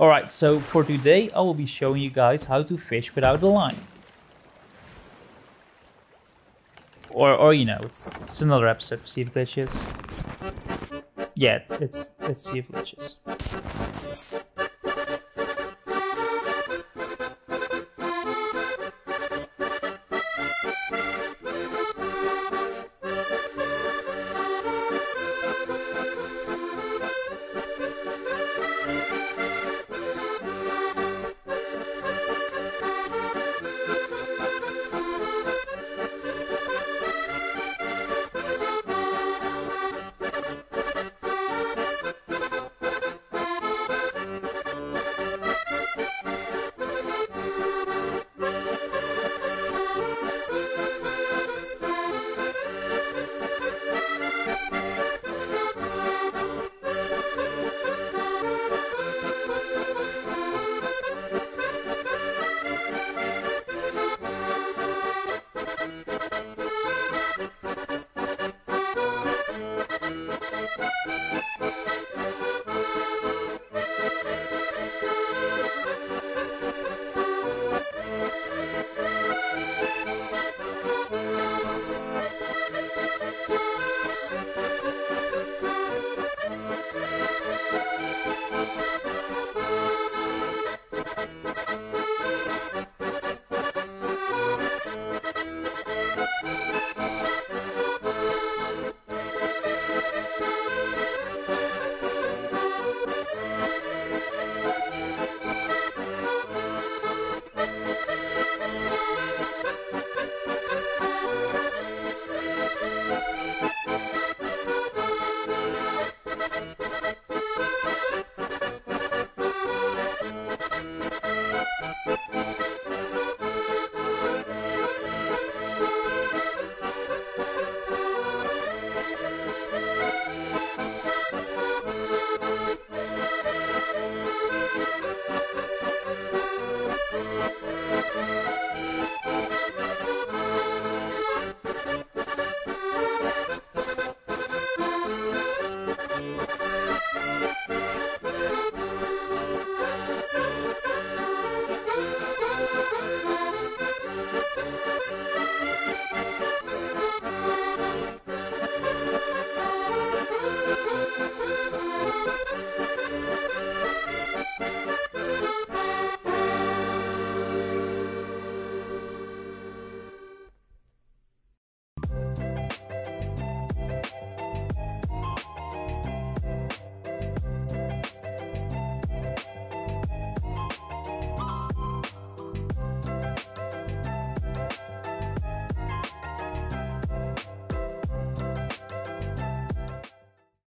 Alright, so for today I will be showing you guys how to fish without a line. Or, or you know, it's, it's another episode of Sea of Glitches. Yeah, it's, it's Sea of Glitches.